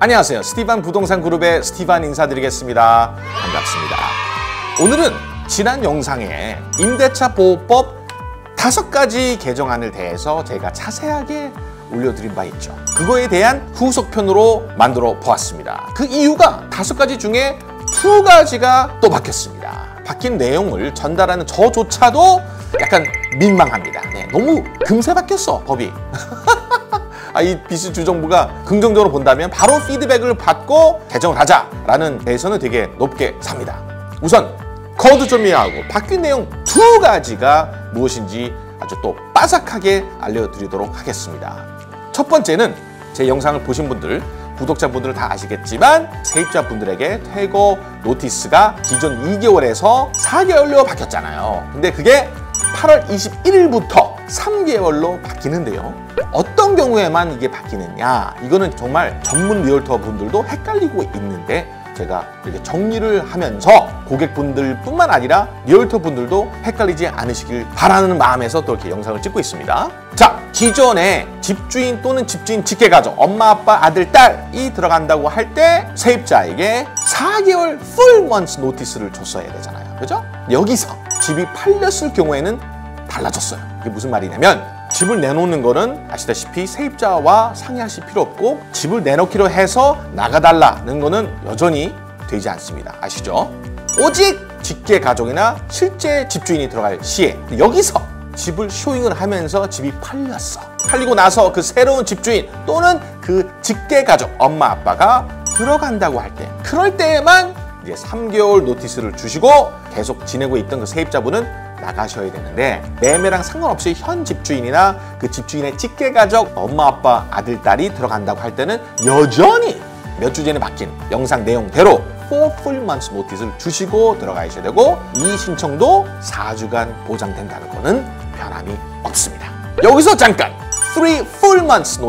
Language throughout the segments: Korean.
안녕하세요. 스티반 부동산 그룹의 스티반 인사드리겠습니다. 반갑습니다. 오늘은 지난 영상에 임대차 보호법 다섯 가지 개정안을 대해서 제가 자세하게 올려드린 바 있죠. 그거에 대한 후속편으로 만들어 보았습니다. 그 이유가 다섯 가지 중에 두 가지가 또 바뀌었습니다. 바뀐 내용을 전달하는 저조차도 약간 민망합니다. 네, 너무 금세 바뀌었어, 법이. 아, 이 BC 주정부가 긍정적으로 본다면 바로 피드백을 받고 개정을 하자라는 데에서는 되게 높게 삽니다. 우선 거두절미하고 바뀐 내용 두 가지가 무엇인지 아주 또 빠삭하게 알려드리도록 하겠습니다. 첫 번째는 제 영상을 보신 분들 구독자분들은 다 아시겠지만 세입자분들에게 퇴거 notice가 기존 2개월에서 4개월로 바뀌었잖아요. 근데 그게 8월 21일부터 3개월로 바뀌는데요. 어떤 경우에만 이게 바뀌느냐? 이거는 정말 전문 realtor 분들도 헷갈리고 있는데 제가 이렇게 정리를 하면서 고객분들 뿐만 아니라 realtor 분들도 헷갈리지 않으시길 바라는 마음에서 또 이렇게 영상을 찍고 있습니다. 자, 기존에 집주인 또는 집주인 직계가족, 엄마, 아빠, 아들, 딸이 들어간다고 할 때 세입자에게 4개월 full months notice를 줬어야 되잖아요. 그죠? 여기서 집이 팔렸을 경우에는 달라졌어요. 이게 무슨 말이냐면 집을 내놓는 거는 아시다시피 세입자와 상의하실 필요 없고 집을 내놓기로 해서 나가달라는 거는 여전히 되지 않습니다. 아시죠? 오직 직계 가족이나 실제 집주인이 들어갈 시에 여기서 집을 쇼잉을 하면서 집이 팔렸어. 팔리고 나서 그 새로운 집주인 또는 그 직계 가족 엄마 아빠가 들어간다고 할 때 그럴 때에만 이제 3개월 notice를 주시고 계속 지내고 있던 그 세입자분은 나가셔야 되는데 매매랑 상관없이 현 집주인이나 그 집주인의 직계가족 엄마 아빠 아들 딸이 들어간다고 할 때는 여전히 몇 주 전에 바뀐 영상 내용대로 4 full months notice를 주시고 들어가셔야 되고 이 신청도 4주간 보장된다는 거는 변함이 없습니다. 여기서 잠깐 3 full months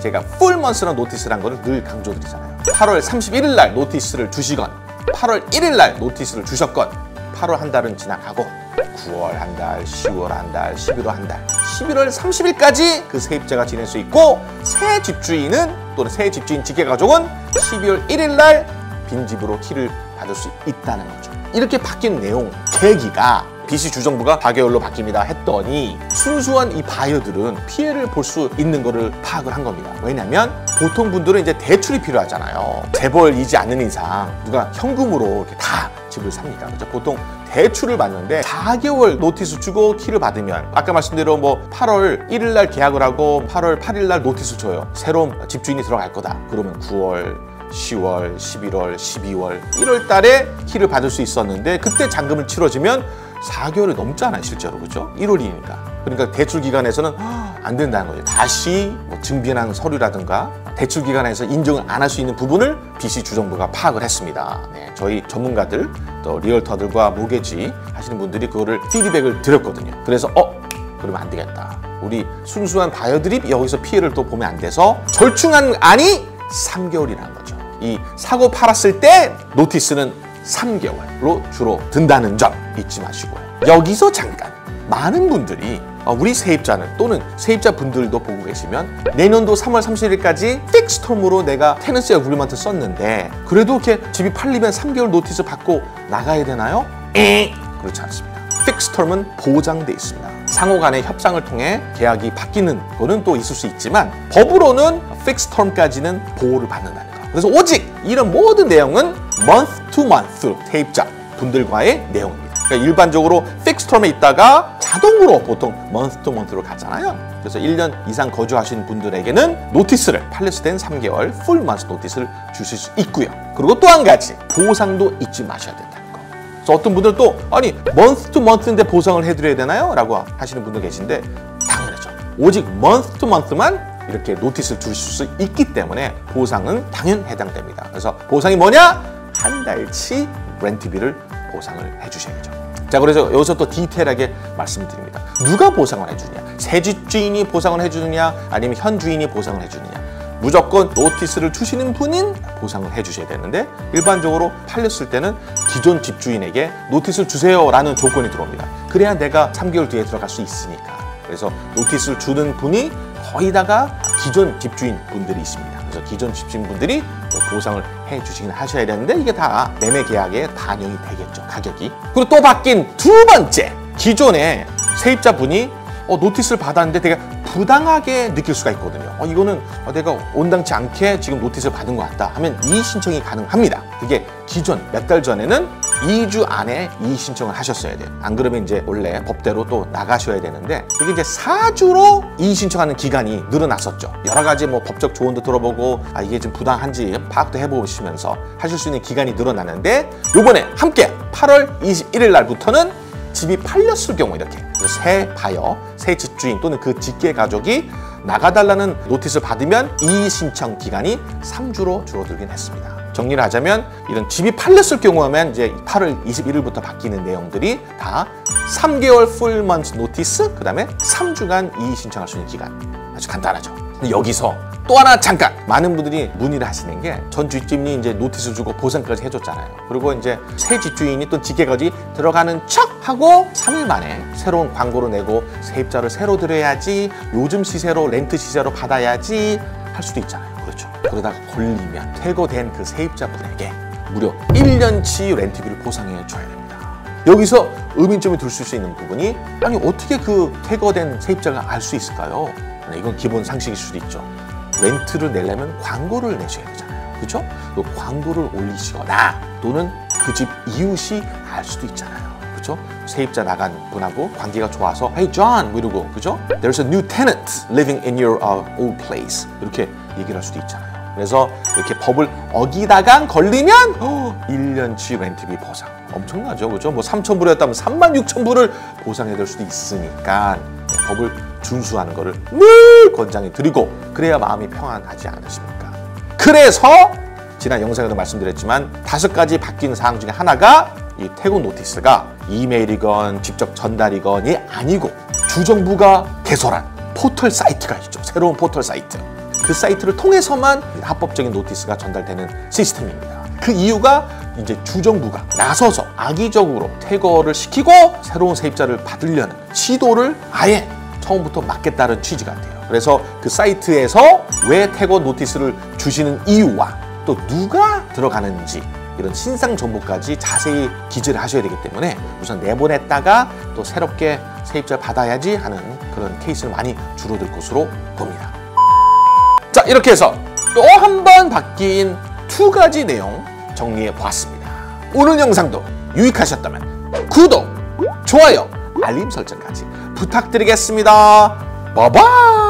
제가 full months라는 notice란 거를 늘 강조드리잖아요. 8월 31일 날 notice를 주시건 8월 1일 날 notice를 주셨건 8월 한 달은 지나가고 9월 한 달, 10월 한 달, 11월 한 달, 11월 30일까지 그 세입자가 지낼 수 있고 새 집주인은 또는 새 집주인 직계 가족은 12월 1일 날 빈집으로 키를 받을 수 있다는 거죠. 이렇게 바뀐 내용, 계기가 BC 주정부가 4개월로 바뀝니다 했더니 순수한 이 바이어들은 피해를 볼 수 있는 거를 파악을 한 겁니다. 왜냐면 보통 분들은 이제 대출이 필요하잖아요. 재벌이지 않는 이상 누가 현금으로 이렇게 다 집을 삽니다. 그죠? 보통 대출을 받는데 4개월 notice 주고 키를 받으면 아까 말씀대로 뭐 8월 1일 날 계약을 하고 8월 8일 날 notice 줘요. 새로운 집주인이 들어갈 거다. 그러면 9월 10월, 11월, 12월, 1월 달에 키를 받을 수 있었는데 그때 잔금을 치러지면 4개월이 넘잖아요, 실제로. 그죠? 1월이니까. 그러니까 대출 기관에서는 안 된다는 거죠. 다시 뭐 증빙한 서류라든가 대출 기관에서 인정을 안 할 수 있는 부분을 BC 주정부가 파악을 했습니다. 네, 저희 전문가들, 또 리얼터들과 모계지 하시는 분들이 그거를 피드백을 드렸거든요. 그래서 어 그러면 안 되겠다. 우리 순수한 바이어들이 여기서 피해를 또 보면 안 돼서 절충한 안이 3개월이라는 거죠. 이 사고 팔았을 때 노티스는 3개월로 주로 든다는 점 잊지 마시고요. 여기서 잠깐 많은 분들이 어, 우리 세입자는 또는 세입자 분들도 보고 계시면 내년도 3월 30일까지 fixed term으로 내가 tenancy agreement 썼는데 그래도 이렇게 집이 팔리면 3개월 notice 받고 나가야 되나요? 에 그렇지 않습니다. fixed term은 보장돼 있습니다. 상호 간의 협상을 통해 계약이 바뀌는 거는 또 있을 수 있지만 법으로는 fixed term까지는 보호를 받는다는 거. 그래서 오직 이런 모든 내용은 month to month 세입자 분들과의 내용입니다. 그러니까 일반적으로 fixed term에 있다가 자동으로 보통 month로 가잖아요. 그래서 1년 이상 거주하신 분들에게는 notice를 땐 3개월 풀 month notice를 주실 수 있고요. 그리고 또 한 가지 보상도 잊지 마셔야 된다는 거. 그래서 어떤 분들 또 아니 month인데 보상을 해드려야 되나요? 라고 하시는 분도 계신데 당연하죠. 오직 month만 이렇게 노티스를 주실 수 있기 때문에 보상은 당연 해당됩니다. 그래서 보상이 뭐냐? 한 달치 렌트비를 보상을 해주셔야죠. 자, 그래서 여기서 또 디테일하게 말씀드립니다. 누가 보상을 해주느냐? 새 집주인이 보상을 해주느냐? 아니면 현 주인이 보상을 해주느냐? 무조건 notice를 주시는 분이 보상을 해주셔야 되는데 일반적으로 팔렸을 때는 기존 집주인에게 notice를 주세요 라는 조건이 들어옵니다. 그래야 내가 3개월 뒤에 들어갈 수 있으니까. 그래서 notice를 주는 분이 거의 다가 기존 집주인 분들이 있습니다. 그래서 기존 집주인분들이 또 보상을 해주시긴 하셔야 되는데 이게 다 매매 계약에 반영이 되겠죠 가격이. 그리고 또 바뀐 두 번째 기존에 세입자분이 어, notice를 받았는데 되게 부당하게 느낄 수가 있거든요. 어, 이거는 어, 내가 온당치 않게 지금 notice를 받은 것 같다 하면 이의 신청이 가능합니다. 그게 기존 몇 달 전에는 2주 안에 이의 신청을 하셨어야 돼요. 안 그러면 이제 원래 법대로 또 나가셔야 되는데 이게 이제 4주로 이의 신청하는 기간이 늘어났었죠. 여러 가지 뭐 법적 조언도 들어보고 아 이게 좀 부당한지 파악도 해보시면서 하실 수 있는 기간이 늘어나는데 요번에 함께 8월 21일 날부터는 집이 팔렸을 경우 이렇게 새 buyer, 새 집주인 또는 그 직계 가족이 나가달라는 notice를 받으면 이의 신청 기간이 3주로 줄어들긴 했습니다. 정리를 하자면 이런 집이 팔렸을 경우하면 이제 8월 21일부터 바뀌는 내용들이 다 3개월 full month notice 그다음에 3주간 이의 신청할 수 있는 기간 아주 간단하죠. 여기서 또 하나 잠깐 많은 분들이 문의를 하시는 게 전 집주인이 이제 notice 주고 보상까지 해줬잖아요. 그리고 이제 새 집주인이 또 직계까지 들어가는 척 하고 3일 만에 새로운 광고를 내고 세입자를 새로 들여야지 요즘 시세로 렌트 시세로 받아야지 할 수도 있잖아요. 그렇죠. 그러다가 걸리면 퇴거된 그 세입자분에게 무려 1년치 렌트비를 보상해 줘야 됩니다. 여기서 의문점이 들 수 있는 부분이 아니 어떻게 그 퇴거된 세입자가 알 수 있을까요? 네, 이건 기본 상식일 수도 있죠. 렌트를 내려면 광고를 내셔야 되잖아요. 그렇죠? 그 광고를 올리시거나 또는 그 집 이웃이 알 수도 있잖아요. 그렇죠? 세입자 나간 분하고 관계가 좋아서 Hey John 뭐 이러고 그죠? There's a new tenant living in your uh, old place 이렇게 얘기를 할 수도 있잖아요. 그래서 이렇게 법을 어기다가 걸리면 어, 1년치 렌트비 보상 엄청나죠, 그죠? 뭐 3천 불이었다면 3만 6천 불을 보상해 줄 수도 있으니까 네, 법을 준수하는 것을 늘 권장해 드리고 그래야 마음이 평안하지 않으십니까? 그래서 지난 영상에도 말씀드렸지만 다섯 가지 바뀐 사항 중에 하나가 이 퇴거 notice가 이메일이건 직접 전달이건이 아니고 주정부가 개설한 포털 사이트가 있죠. 새로운 포털 사이트. 그 사이트를 통해서만 합법적인 notice가 전달되는 시스템입니다. 그 이유가 이제 주정부가 나서서 악의적으로 퇴거를 시키고 새로운 세입자를 받으려는 시도를 아예 처음부터 막겠다는 취지 같아요. 그래서 그 사이트에서 왜 퇴거 notice를 주시는 이유와 또 누가 들어가는지 이런 신상 정보까지 자세히 기재를 하셔야 되기 때문에 우선 내보냈다가 또 새롭게 세입자 받아야지 하는 그런 케이스는 많이 줄어들 것으로 봅니다. 자 이렇게 해서 또 한 번 바뀐 두 가지 내용 정리해 보았습니다. 오늘 영상도 유익하셨다면 구독, 좋아요, 알림 설정까지 부탁드리겠습니다. 바이바이